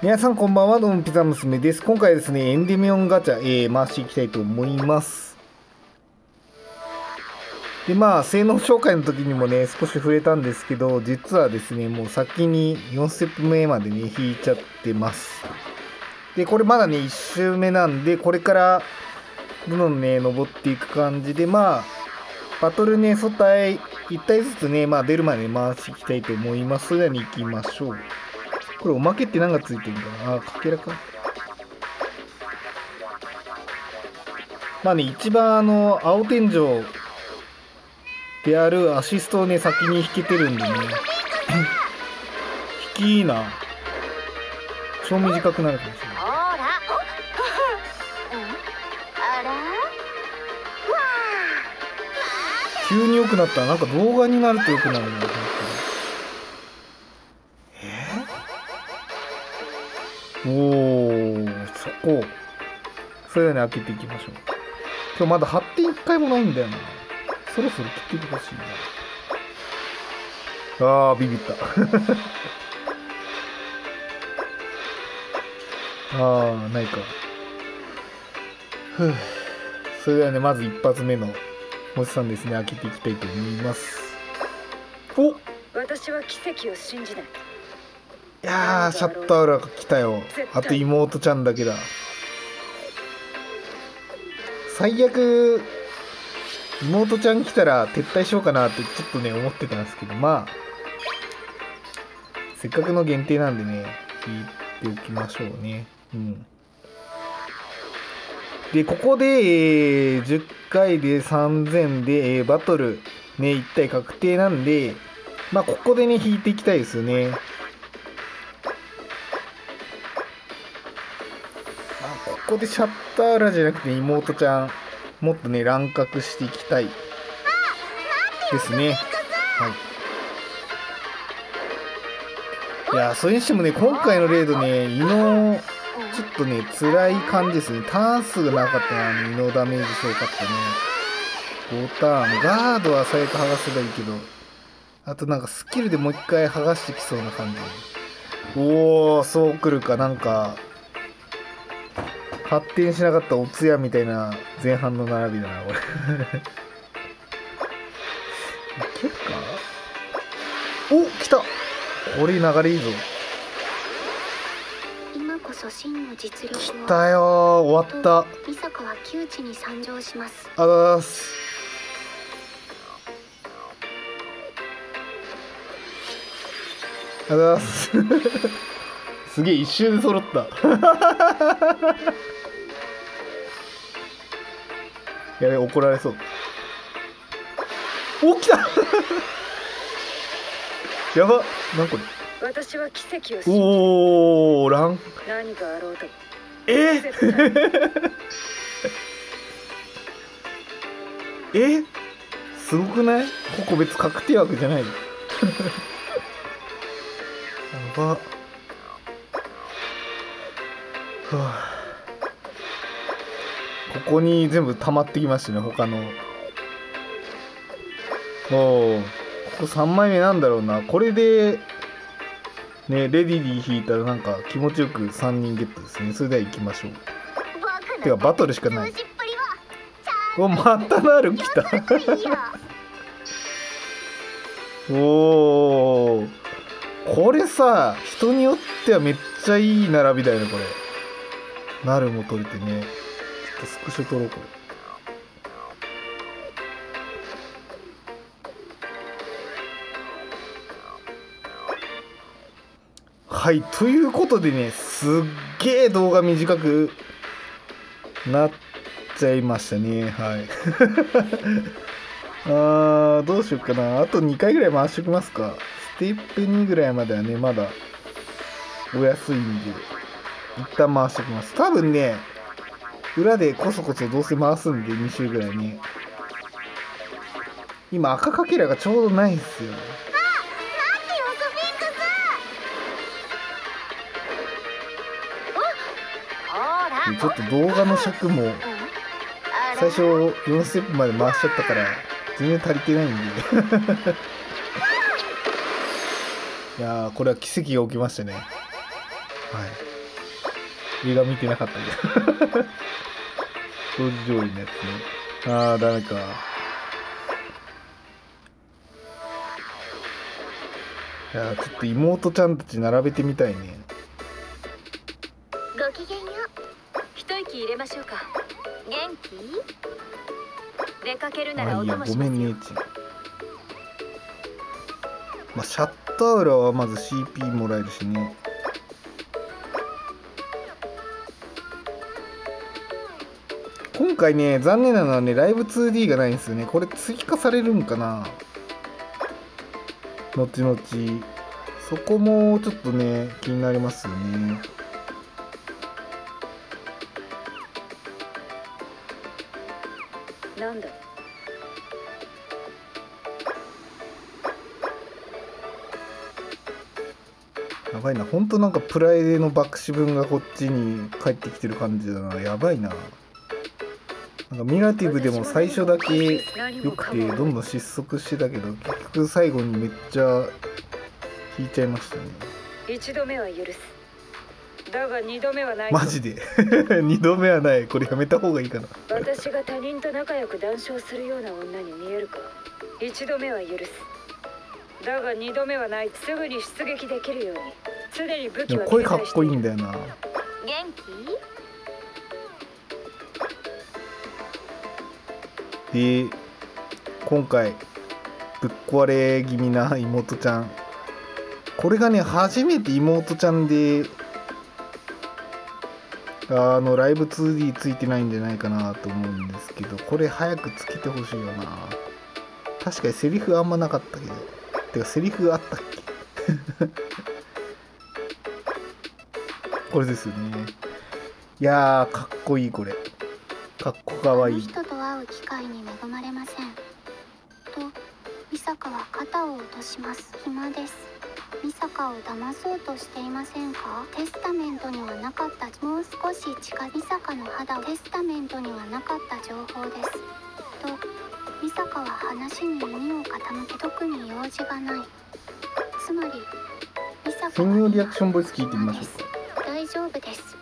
皆さんこんばんはどうもピザ娘です。今回ですねエンデミオンガチャ、えー、回していきたいと思います。でまあ性能紹介の時にもね少し触れたんですけど実はですねもう先に4ステップ目までね引いちゃってます。でこれまだね1周目なんでこれからどんどんね登っていく感じでまあバトルね素体1体ずつねまあ出るまで回していきたいと思います。それではね行きましょう。これおまけって何がついてるんだ？ろうあかけらか。まあね一番あの青天井であるアシストをね先に引けてるんでね。引きいいな。超短くなるかもしれない。急に良くなった。なんか動画になると良くなるな。えおーそこ。それでね開けていきましょう。今日まだ発展1回もないんだよなそろそろ切っててほしいなあービビった。あーないか。ふう。それではねまず一発目の星さんですね。開けていきたいと思います。おい私は奇跡を信じない。いやーシャッター裏が来たよ。あと妹ちゃんだけだ。最悪妹ちゃん来たら撤退しようかなってちょっとね思ってたんですけど。まあせっかくの限定なんでね引いておきましょうね。うん。でここで、えー10回で3000で、えーバトル。ね1体確定なんでまあここでね引いていきたいですよね。ここでシャッター裏じゃなくて妹ちゃんもっとね乱獲していきたいですね。はい。いやそれにしてもね今回のレードね異能ちょっとね辛い感じですね。ターン数がなかったなあのダメージすごかったね。5ターンガードは最悪剥がせばいいけどあとなんかスキルでもう一回剥がしてきそうな感じ。おおそうくるか。なんか発展しなかったお通夜みたいな前半の並びだなこれ。いけるかお来た。これ流れいいぞ。今こそ真の実力を。来たよー。終わった。と伊坂は窮地に参上します。あざーす。あざーす。すげえ一瞬で揃ったやべ怒られそう。お来た。やば。なんこれ私は奇跡をおおラン。何があろうと。え？え？すごくない？ここ別確定枠じゃない？やば。はあここに全部溜まってきましたね他の。おおここ3枚目なんだろうな。これでねレディディ引いたらなんか気持ちよく3人ゲットですね。それでは行きましょう。てかバトルしかない。おまたなる来た。おーこれさ人によってはめっちゃいい並びだよねこれ。なるも取れてねとスクショ撮ろうこれはいということでねすっげえ動画短くなっちゃいましたね。はい。あーどうしようかな。あと2回ぐらい回しておきますか。ステップ2ぐらいまではねまだお安いんで一旦回しておきます。多分ね裏でこそこそどうせ回すんで2周ぐらいね今赤かけらがちょうどないんですよ。ちょっと動画の尺も最初4ステップまで回しちゃったから全然足りてないんで。いやーこれは奇跡が起きましたね。はい映画見てなかったけど掃除上位のやつねああダメかいやー。ちょっと妹ちゃんたち並べてみたいねごきげんよ一息入れましょうか。う元気。出かけるならお供しますよ。めんねちんまあシャッター裏はまず CP もらえるしね回ね残念なのはねライブ 2D がないんですよね。これ追加されるんかな？後々。そこもちょっとね気になりますよね。なんだ？やばいな。ほんとなんかプライデの爆死分がこっちに帰ってきてる感じだな。やばいななんかミラティブでも最初だけ良くてどんどん失速してたけど結局最後にめっちゃ引いちゃいましたね。一度目は許す。だが二度目はないマジで？2度目はない。これやめた方がいいかな。私が他人と仲良く談笑するような女に見えるか。一度目は許す。だが二度目はない。すぐに出撃できるように。常に武器は声かっこいいんだだよな。元気？で今回ぶっ壊れ気味な妹ちゃん。これがね初めて妹ちゃんであのライブ 2D ついてないんじゃないかなと思うんですけどこれ早くつけてほしいよな。確かにセリフあんまなかったけど。てかセリフあったっけ？これですよね。いやーかっこいいこれ。かっこかわいい。人と会う機会に恵まれません。と美坂は肩を落とします。暇です。美坂を騙そうとしていませんか？テスタメントにはなかった。もう少し近美坂の肌。をテスタメントにはなかった情報です。と美坂は話に耳を傾け特に用事がない。つまり美坂は専用リアクションボイス聞いてみましょうか。大丈夫です。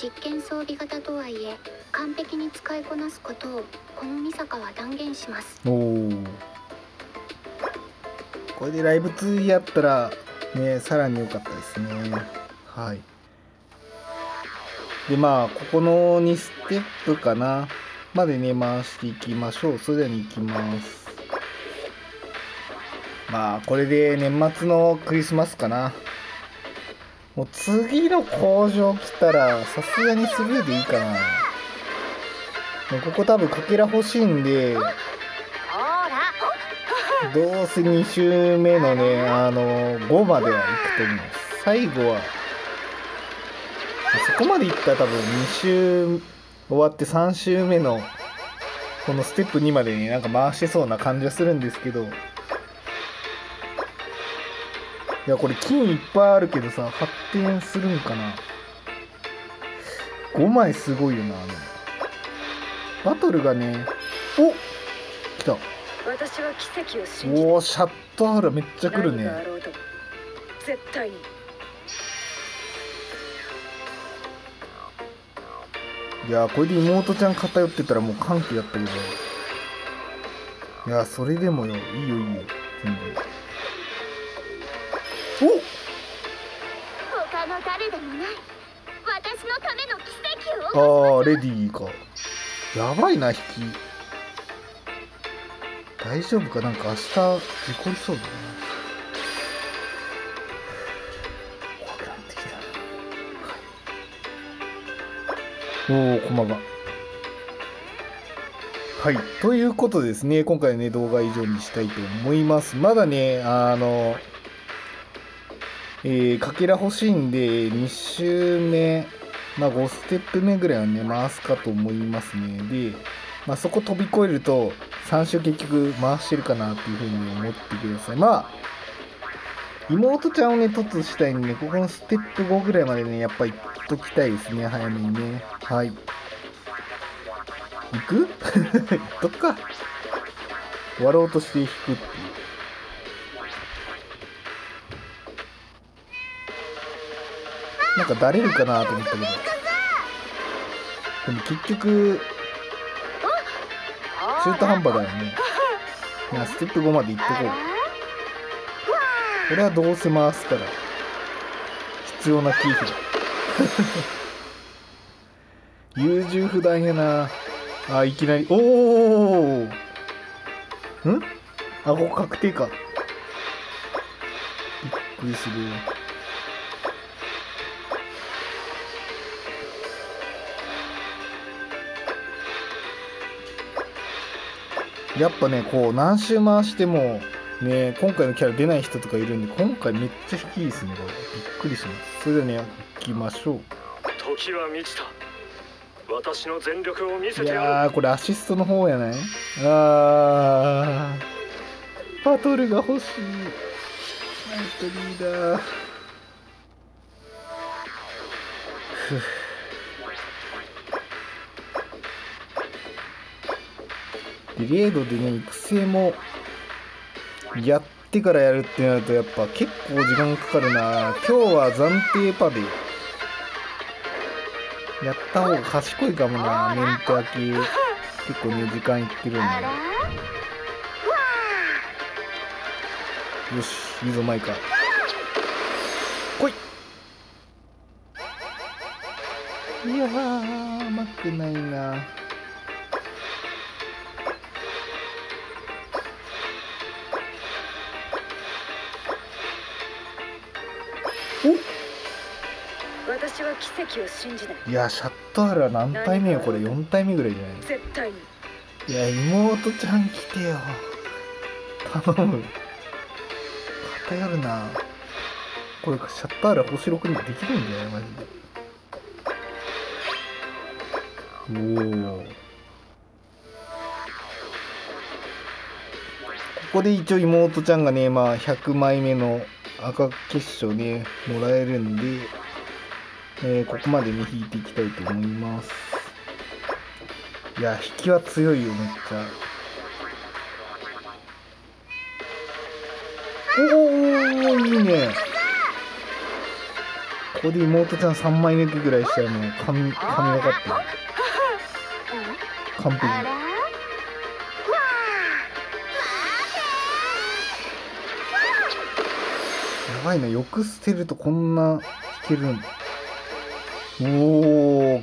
実験装備型とはいえ完璧に使いこなすことをこの美坂は断言します。おおこれでライブ2やったらねさらに良かったですね。はい。でまあここの2ステップかな。までね回していきましょう。それではに行きます。まあこれで年末のクリスマスかな。もう次の工場来たらさすがにスルーでいいかな。もうここ多分かけら欲しいんでどうせ2周目のねあの5までは行くと思います。最後はそこまで行ったら多分2周終わって3周目のこのステップ2までになんか回してそうな感じはするんですけど。いやこれ金いっぱいあるけどさ発展するんかな。5枚すごいよなあの。バトルがねお来た。私は奇跡を信じておおシャットアウラめっちゃ来る何があねろうと絶対に。いやこれで妹ちゃん偏ってたらもう歓喜だったけど。いやそれでもよいいよいいよ。全然。他の誰でもない。私のための奇跡をおあーレディーかやばいな引き。大丈夫か？なんか明日事故りそうだな。怖くなってきた。はい。おおこんばんは。はい。ということでですね今回ね動画以上にしたいと思います。まだねあのえーかけら欲しいんで2周目まあ5ステップ目ぐらいはね回すかと思いますね。で、まあ、そこ飛び越えると3周結局回してるかなっていうふうに思ってください。まあ妹ちゃんをね突したいんでここのステップ5ぐらいまでねやっぱ行っときたいですね早めにね。はい。行く？行っとくか。終わろうとして引くっていう。かだれるかなと思ったけど。でも結局中途半端だよね。いやステップ5まで行っとこう。これはどうせ回すから必要なキーフだ。優柔不断やな。あいきなり。おおん？顎確定か。びっくりする。やっぱねこう何周回してもね今回のキャラ出ない人とかいるんで今回めっちゃ低いですねこれ。びっくりします。それではね行きましょう。時は満ちた。私の全力を見せいてやる。やーこれアシストの方やない？あー。バトルが欲しい。ナイトリー。ダーふうでレードでね育成もやってからやるってなるとやっぱ結構時間かかるな。今日は暫定パでやった方が賢いかもなメント焼き結構ね時間いってるんで。よしいいぞマイカ。来い。いやー甘くないな私は奇跡を信じない。いやシャットアルは何体目よ？これ4体目？ぐらいじゃない？絶対に。いや妹ちゃん来てよ。頼む。偏るな。これシャッターラ星6にできるんだよマジで。おおここで一応妹ちゃんがねまあ100枚目の赤結晶ねもらえるんで、えーここまでね引いていきたいと思います。いや引きは強いよめっちゃ。おおいいね。ここで妹ちゃん3枚抜きぐらいしたらもう神神がかってる完璧ばいなよく捨てるとこんな引けるんだおお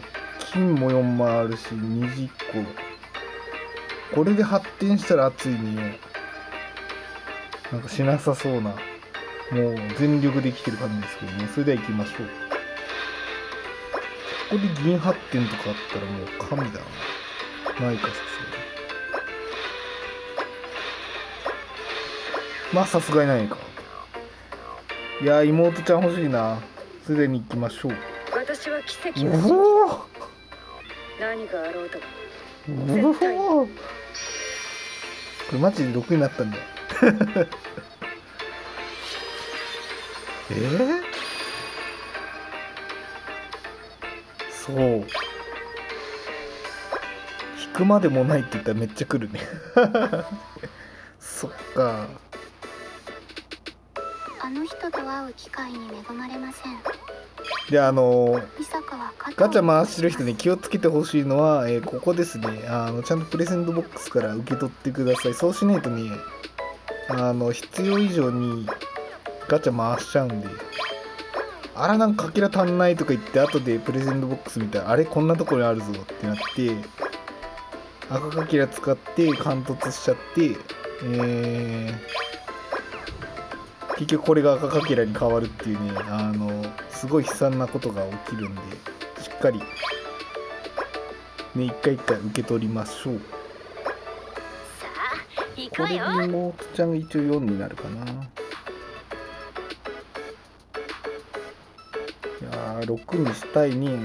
金も4枚あるし20個これで発展したら熱いねなんかしなさそうな。もう全力で生きてる感じですけどねそれでは行きましょう。ここで銀発展とかあったらもう神だな。ないかさすがにまあさすがにないか。いやー妹ちゃん欲しいな。すでに行きましょう。私は奇跡を何があろうとこれマジで6になったんだ。よ えー、そう。引くまでもないって言ったらめっちゃ来るね。そっかあの人と会う機会に恵まれません。であのガチャ回してる人に気をつけてほしいのは、えーここですね。あのちゃんとプレゼントボックスから受け取ってください。そうしないとねあの必要以上にガチャ回しちゃうんで。あらなんかかけら足んないとか言って後でプレゼントボックス見たらあれこんなところにあるぞってなって赤かけら使って貫突しちゃってえー結局これが赤かけらに変わるっていうねあのすごい悲惨なことが起きるんでしっかりね一回一回受け取りましょう。これで妹ちゃんが一応4になるかな。いやー6にしたいね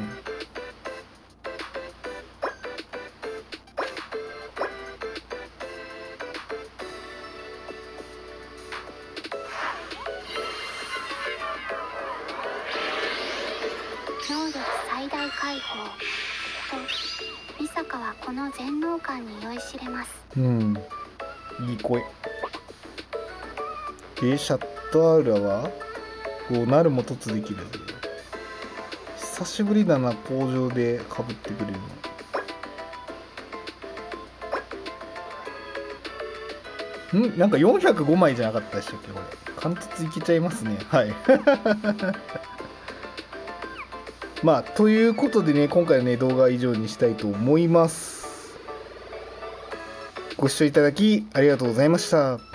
トアウラはこうなるも凸できる。久しぶりだな工場でかぶってくれるの。ん？なんか405枚じゃなかったでしたっけ？これ。貫突いけちゃいますね。はい。まあということでね今回のね動画は以上にしたいと思います。ご視聴いただきありがとうございました。